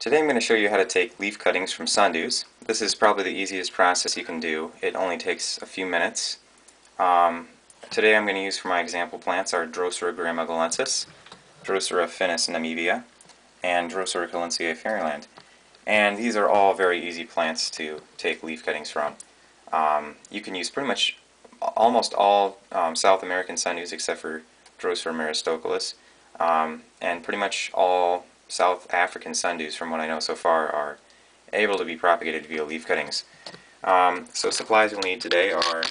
Today I'm going to show you how to take leaf cuttings from sundews. This is probably the easiest process you can do. It only takes a few minutes. Um, today I'm going to use for my example plants are Drosera graomogolensis, Drosera affinis namibia, and Drosera Collinsiae fairyland. And these are all very easy plants to take leaf cuttings from. Um, you can use pretty much almost all um, South American sundews except for Drosera meristocaulis, um, and pretty much all South African sundews, from what I know so far, are able to be propagated via leaf cuttings. Um, so supplies you'll need today are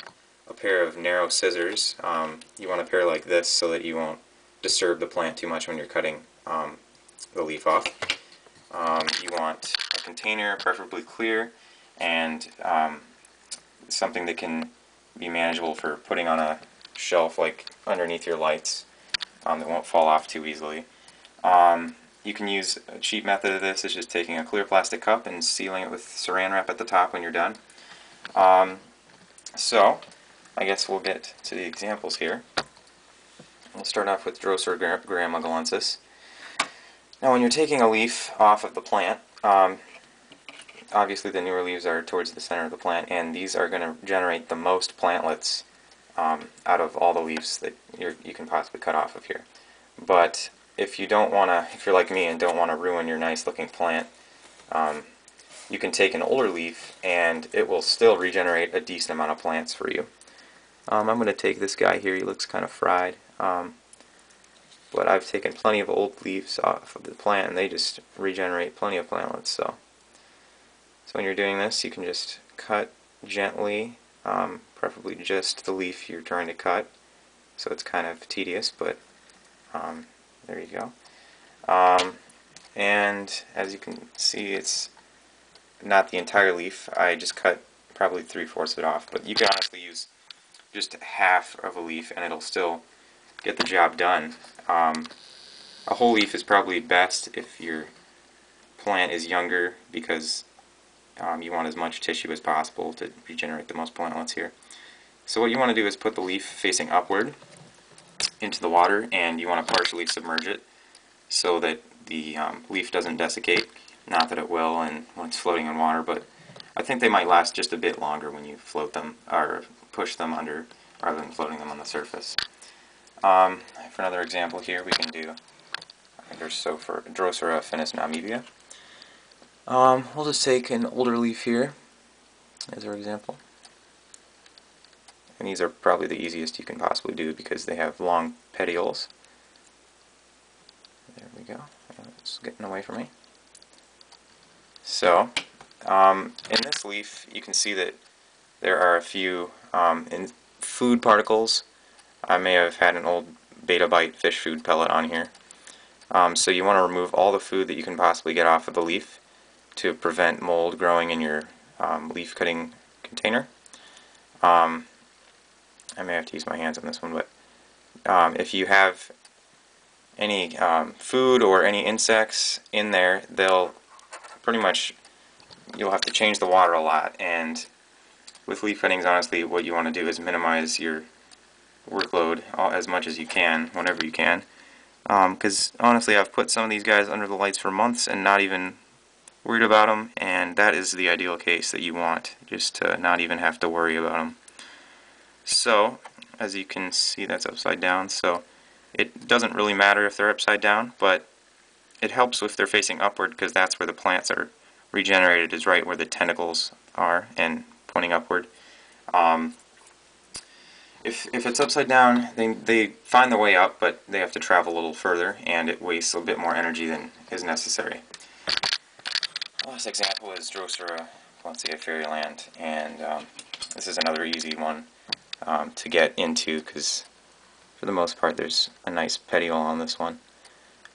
a pair of narrow scissors. Um, you want a pair like this so that you won't disturb the plant too much when you're cutting um, the leaf off. Um, you want a container, preferably clear, and um, something that can be manageable for putting on a shelf like underneath your lights um, that won't fall off too easily. Um, you can use a cheap method of this is just taking a clear plastic cup and sealing it with saran wrap at the top when you're done. Um, so, I guess we'll get to the examples here. We'll start off with Drosera graomogolensis. Now when you're taking a leaf off of the plant, um, obviously the newer leaves are towards the center of the plant, and these are going to generate the most plantlets um, out of all the leaves that you can possibly cut off of here. But if you don't want to, if you're like me and don't want to ruin your nice looking plant, um, you can take an older leaf and it will still regenerate a decent amount of plants for you. Um, I'm going to take this guy here, he looks kind of fried, um, but I've taken plenty of old leaves off of the plant and they just regenerate plenty of plantlets. So, so when you're doing this, you can just cut gently, um, preferably just the leaf you're trying to cut, so it's kind of tedious, but um, there you go. Um, and as you can see, it's not the entire leaf. I just cut probably three-fourths of it off. But you can honestly use just half of a leaf and it'll still get the job done. Um, a whole leaf is probably best if your plant is younger because um, you want as much tissue as possible to regenerate the most plantlets here. So what you want to do is put the leaf facing upward into the water and you want to partially submerge it so that the um, leaf doesn't desiccate. Not that it will and when it's floating in water, but I think they might last just a bit longer when you float them or push them under rather than floating them on the surface. Um, for another example here, we can do for Drosera affinis namibia. Um, we'll just take an older leaf here as our example. And these are probably the easiest you can possibly do because they have long petioles. There we go. It's getting away from me. So, um, in this leaf, you can see that there are a few um, food particles. I may have had an old Beta-Bite fish food pellet on here. Um, so you want to remove all the food that you can possibly get off of the leaf to prevent mold growing in your um, leaf cutting container. Um, I may have to use my hands on this one, but um, if you have any um, food or any insects in there, they'll pretty much, you'll have to change the water a lot. And with leaf cuttings, honestly, what you want to do is minimize your workload as much as you can, whenever you can. Because um, honestly, I've put some of these guys under the lights for months and not even worried about them, and that is the ideal case that you want, just to not even have to worry about them. So, as you can see, that's upside down. So, it doesn't really matter if they're upside down, but it helps if they're facing upward because that's where the plants are regenerated, is right where the tentacles are and pointing upward. Um, if, if it's upside down, they, they find the way up, but they have to travel a little further, and it wastes a bit more energy than is necessary. Last example is Drosera Fairyland, and um, this is another easy one um, to get into because for the most part there's a nice petiole on this one.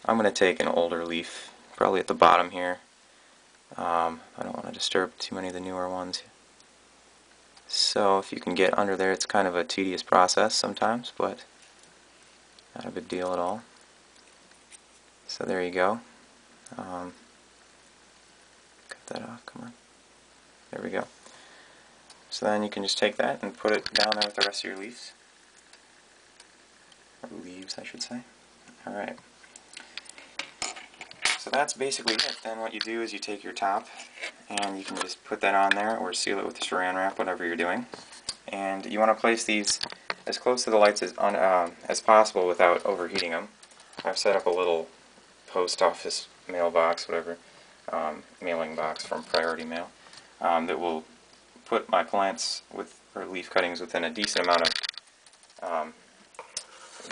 I'm going to take an older leaf, probably at the bottom here. Um, I don't want to disturb too many of the newer ones. So if you can get under there, it's kind of a tedious process sometimes, but not a big deal at all. So there you go. Um, cut that off, come on. There we go. So then you can just take that and put it down there with the rest of your leaves. Or leaves, I should say. Alright. So that's basically it. Then what you do is you take your top and you can just put that on there or seal it with the saran wrap, whatever you're doing. And you want to place these as close to the lights as, on, um, as possible without overheating them. I've set up a little post office mailbox, whatever, um, mailing box from Priority Mail um, that will put my plants with or leaf cuttings within a decent amount of um,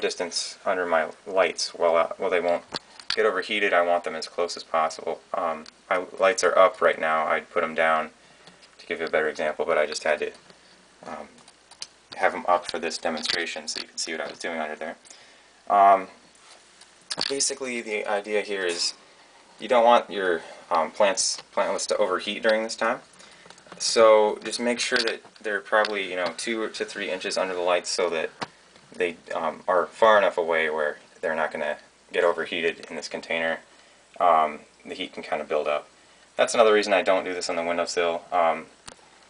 distance under my lights while, I, while they won't get overheated. I want them as close as possible. Um, my lights are up right now. I'd put them down to give you a better example, but I just had to um, have them up for this demonstration so you can see what I was doing under there. Um, basically, the idea here is you don't want your um, plants plantlets to overheat during this time. So just make sure that they're probably you know two to three inches under the lights so that they um, are far enough away where they're not going to get overheated in this container. Um, the heat can kind of build up. That's another reason I don't do this on the windowsill. Um,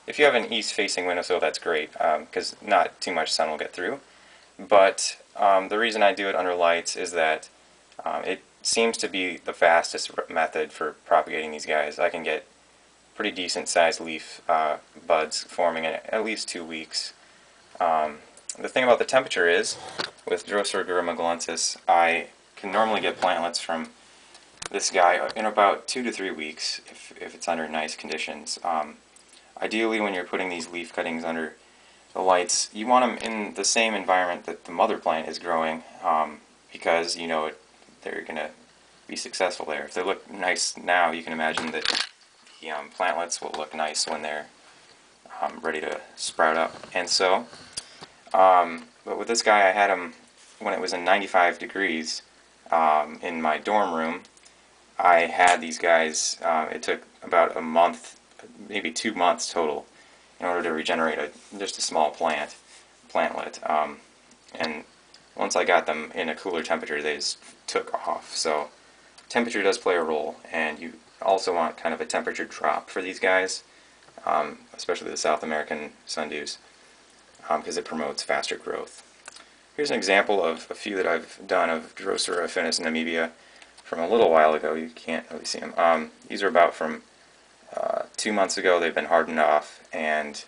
if you have an east-facing windowsill, that's great because not too much sun will get through. But um, the reason I do it under lights is that um, it seems to be the fastest method for propagating these guys. I can get pretty decent sized leaf uh, buds forming in at least two weeks. Um, the thing about the temperature is, with Drosera graomogolensis, I can normally get plantlets from this guy in about two to three weeks if, if it's under nice conditions. Um, ideally, when you're putting these leaf cuttings under the lights, you want them in the same environment that the mother plant is growing um, because you know it, they're going to be successful there. If they look nice now, you can imagine that the um, plantlets will look nice when they're um, ready to sprout up. And so, um, but with this guy, I had him when it was in 95 degrees um, in my dorm room. I had these guys, uh, it took about a month, maybe two months total, in order to regenerate a, just a small plant, plantlet. Um, and once I got them in a cooler temperature, they just took off. So temperature does play a role, and you also want kind of a temperature drop for these guys, um, especially the South American sundews, because um, it promotes faster growth. Here's an example of a few that I've done of Drosera affinis namibia from a little while ago. You can't really see them. Um, these are about from uh, two months ago. They've been hardened off and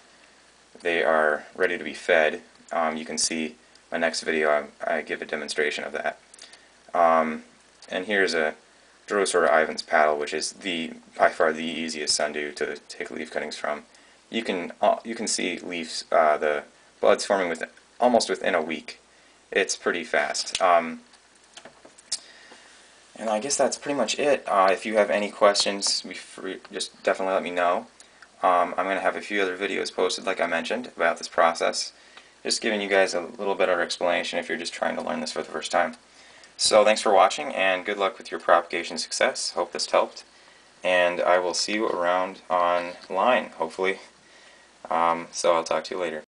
they are ready to be fed. Um, you can see my next video I, I, give a demonstration of that. Um, and here's a Drosera Ivan's paddle, which is the by far the easiest sundew to take leaf cuttings from. You can uh, you can see leaves, uh, the buds forming with almost within a week. It's pretty fast. Um, and I guess that's pretty much it. Uh, if you have any questions, free, just definitely let me know. Um, I'm going to have a few other videos posted, like I mentioned, about this process. Just giving you guys a little bit of explanation if you're just trying to learn this for the first time. So thanks for watching and good luck with your propagation success. Hope this helped. And I will see you around online, hopefully. Um, so I'll talk to you later.